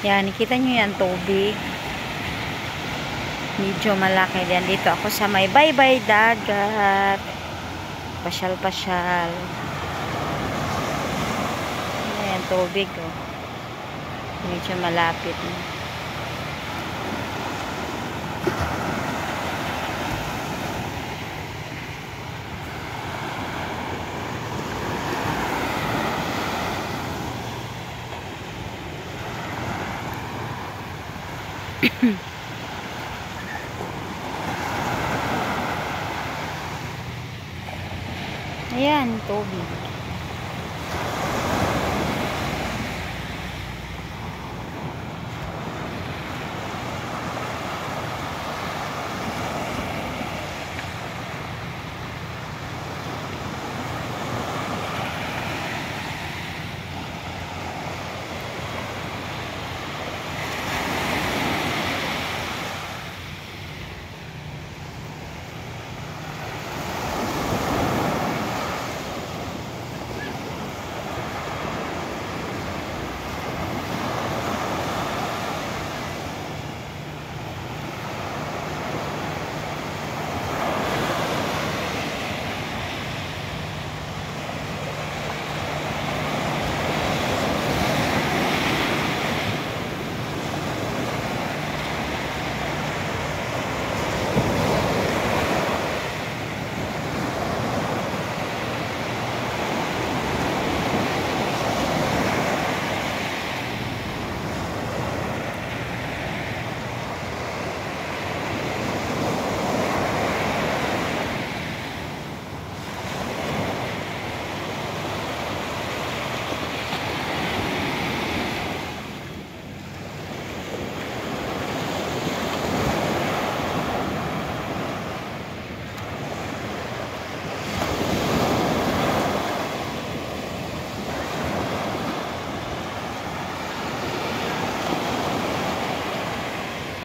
Yan, nakita nyo yan, tubig. Medyo malaki din. Dito ako sa may bye-bye dagat. Pasyal-pasyal. Ayan, tubig, oh. Medyo malapit na. Ayan, tubig.